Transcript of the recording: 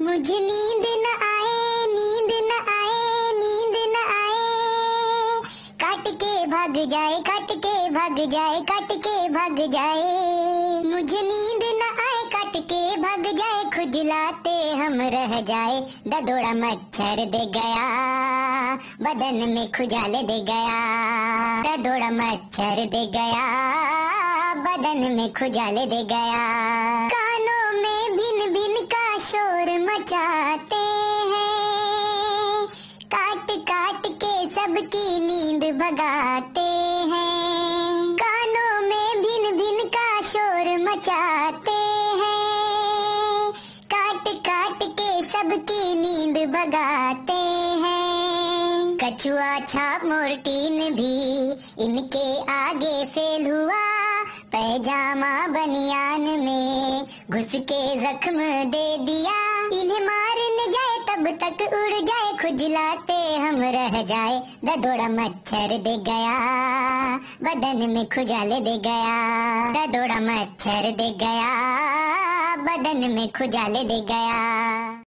मुझे नींद न आए, नींद न आए, नींद न आए। काट के भाग जाए, काट के भाग जाए, काट के भाग जाए। मुझे नींद न आए, काट के भाग जाए, खुजलाते हम रह जाए। ददोड़ा मच्छर दे गया, बदन में खुजाले दे गया। ददोड़ा मच्छर दे गया, बदन में खुजाले दे गया। मचाते हैं। काट काट के सबकी नींद भगाते हैं। कानों में भिन भिन का शोर मचाते हैं। काट काट के सबकी नींद भगाते हैं। कछुआ छाप मोरटीन भी इनके आगे फेल हुआ। पैजामा बनियान में घुस के जख्म दे दिया। इन्हें मारने जाए, तब तक उड़ जाए, खुजलाते हम रह जाए। ददोड़ा मच्छर दे गया, बदन में खुजाले दे गया। ददोड़ा मच्छर दे गया, बदन में खुजाले दे गया।